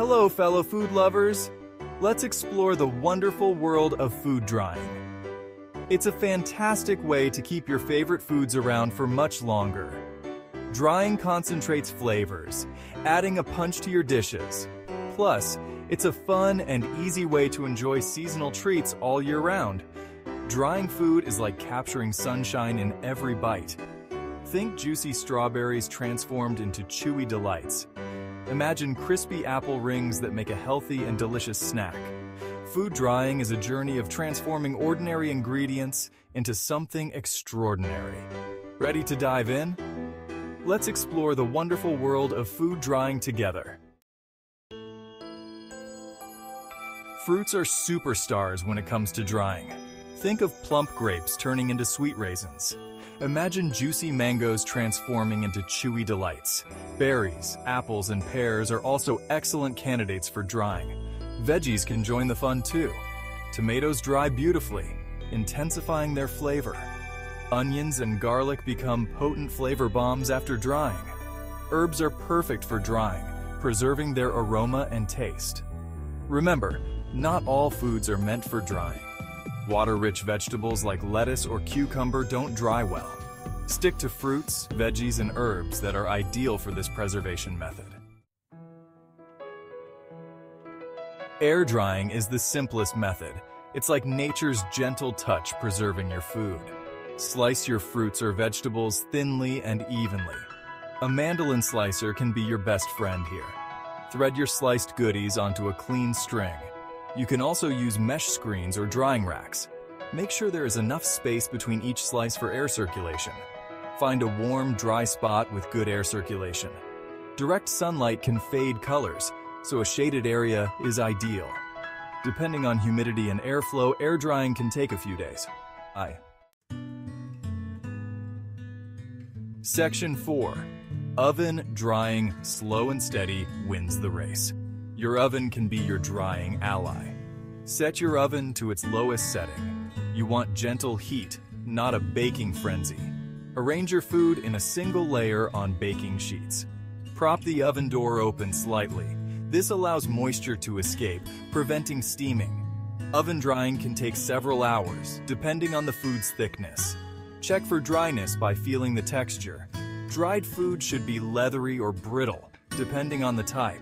Hello, fellow food lovers. Let's explore the wonderful world of food drying. It's a fantastic way to keep your favorite foods around for much longer. Drying concentrates flavors, adding a punch to your dishes. Plus, it's a fun and easy way to enjoy seasonal treats all year round. Drying food is like capturing sunshine in every bite. Think juicy strawberries transformed into chewy delights. Imagine crispy apple rings that make a healthy and delicious snack. Food drying is a journey of transforming ordinary ingredients into something extraordinary. Ready to dive in? Let's explore the wonderful world of food drying together. Fruits are superstars when it comes to drying. Think of plump grapes turning into sweet raisins. Imagine juicy mangoes transforming into chewy delights. Berries, apples, and pears are also excellent candidates for drying. Veggies can join the fun too. Tomatoes dry beautifully, intensifying their flavor. Onions and garlic become potent flavor bombs after drying. Herbs are perfect for drying, preserving their aroma and taste. Remember, not all foods are meant for drying. Water-rich vegetables like lettuce or cucumber don't dry well. Stick to fruits, veggies, and herbs that are ideal for this preservation method. Air drying is the simplest method. It's like nature's gentle touch preserving your food. Slice your fruits or vegetables thinly and evenly. A mandolin slicer can be your best friend here. Thread your sliced goodies onto a clean string. You can also use mesh screens or drying racks. Make sure there is enough space between each slice for air circulation. Find a warm, dry spot with good air circulation. Direct sunlight can fade colors, so a shaded area is ideal. Depending on humidity and airflow, air drying can take a few days. Aye. Section 4. Oven drying slow and steady wins the race. Your oven can be your drying ally. Set your oven to its lowest setting. You want gentle heat, not a baking frenzy. Arrange your food in a single layer on baking sheets. Prop the oven door open slightly. This allows moisture to escape, preventing steaming. Oven drying can take several hours, depending on the food's thickness. Check for dryness by feeling the texture. Dried food should be leathery or brittle, depending on the type.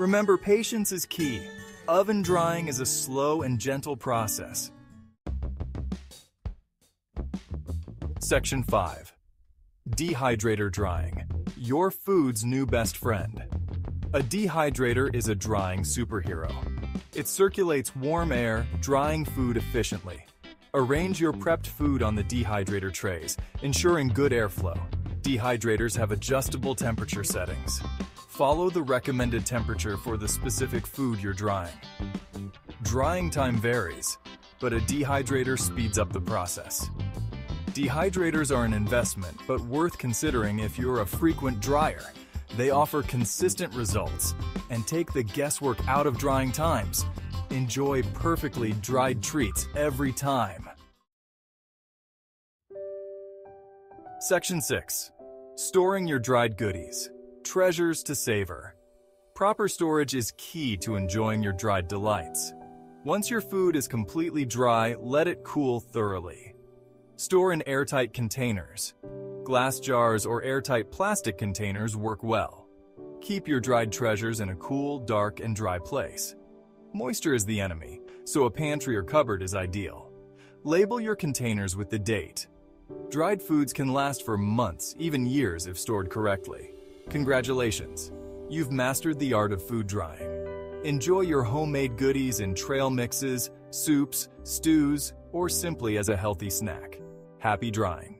Remember, patience is key. Oven drying is a slow and gentle process. Section 5. Dehydrator drying. Your food's new best friend. A dehydrator is a drying superhero. It circulates warm air, drying food efficiently. Arrange your prepped food on the dehydrator trays, ensuring good airflow. Dehydrators have adjustable temperature settings. Follow the recommended temperature for the specific food you're drying. Drying time varies, but a dehydrator speeds up the process. Dehydrators are an investment, but worth considering if you're a frequent dryer. They offer consistent results and take the guesswork out of drying times. Enjoy perfectly dried treats every time. Section 6. Storing your dried goodies. Treasures to savor. Proper storage is key to enjoying your dried delights. Once your food is completely dry, let it cool thoroughly. Store in airtight containers. Glass jars or airtight plastic containers work well. Keep your dried treasures in a cool, dark, and dry place. Moisture is the enemy, so a pantry or cupboard is ideal. Label your containers with the date. Dried foods can last for months, even years if stored correctly. Congratulations, you've mastered the art of food drying. Enjoy your homemade goodies in trail mixes, soups, stews, or simply as a healthy snack. Happy drying!